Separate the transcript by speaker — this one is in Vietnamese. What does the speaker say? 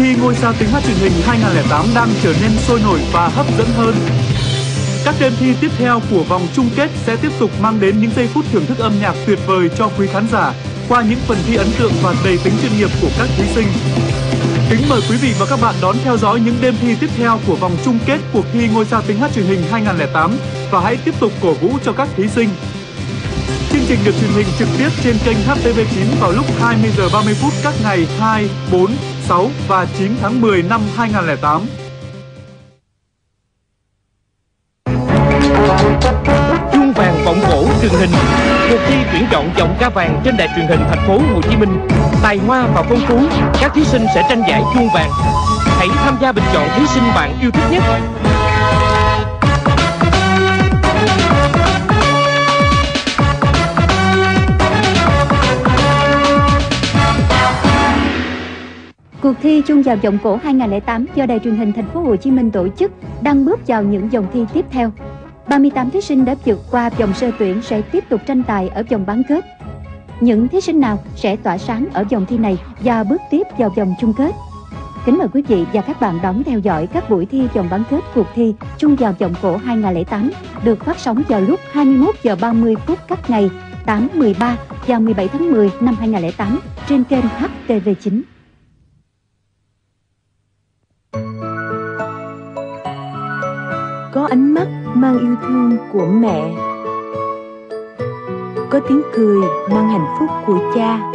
Speaker 1: thi ngôi sao tiếng hát truyền hình 2008 đang trở nên sôi nổi và hấp dẫn hơn. Các đêm thi tiếp theo của vòng chung kết sẽ tiếp tục mang đến những giây phút thưởng thức âm nhạc tuyệt vời cho quý khán giả qua những phần thi ấn tượng và đầy tính chuyên nghiệp của các thí sinh. Kính mời quý vị và các bạn đón theo dõi những đêm thi tiếp theo của vòng chung kết cuộc thi ngôi sao tiếng hát truyền hình 2008 và hãy tiếp tục cổ vũ cho các thí sinh. Chương trình được truyền hình trực tiếp trên kênh HTV9 vào lúc 20 giờ 30 phút các ngày 2, 4, 6 và 9 tháng 10 năm 2008.
Speaker 2: Chuông vàng vọng cổ truyền hình. Cuộc thi tuyển chọn giọng ca vàng trên đài truyền hình thành phố Hồ Chí Minh. Tài hoa và phong phú Các thí sinh sẽ tranh giải chuông vàng. Hãy tham gia bình chọn thí sinh bạn yêu thích nhất.
Speaker 3: Cuộc thi chung vào giọng cổ 2008 do Đài truyền hình Thành phố Hồ Chí Minh tổ chức đang bước vào những vòng thi tiếp theo. 38 thí sinh đã vượt qua vòng sơ tuyển sẽ tiếp tục tranh tài ở vòng bán kết. Những thí sinh nào sẽ tỏa sáng ở vòng thi này và bước tiếp vào vòng chung kết? Kính mời quý vị và các bạn đón theo dõi các buổi thi vòng bán kết cuộc thi chung vào giọng cổ 2008 được phát sóng vào lúc 21 giờ 30 phút các ngày 8, 13 và 17 tháng 10 năm 2008 trên kênh HTV9.
Speaker 4: Có ánh mắt mang yêu thương của mẹ. Có tiếng cười mang hạnh phúc của cha.